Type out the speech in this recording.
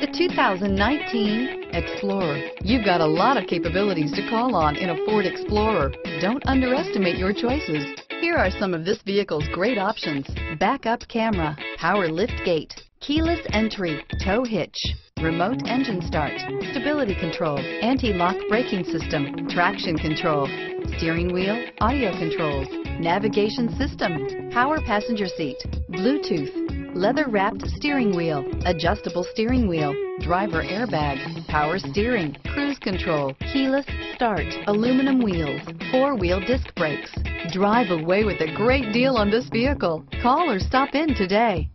The 2019 Explorer. You've got a lot of capabilities to call on in a Ford Explorer. Don't underestimate your choices. Here are some of this vehicle's great options. Backup camera, power lift gate, keyless entry, tow hitch, remote engine start, stability control, anti-lock braking system, traction control, steering wheel, audio controls, navigation system, power passenger seat, Bluetooth, leather wrapped steering wheel, adjustable steering wheel, driver airbag, power steering, cruise control, keyless start, aluminum wheels, four wheel disc brakes. Drive away with a great deal on this vehicle. Call or stop in today.